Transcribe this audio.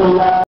الله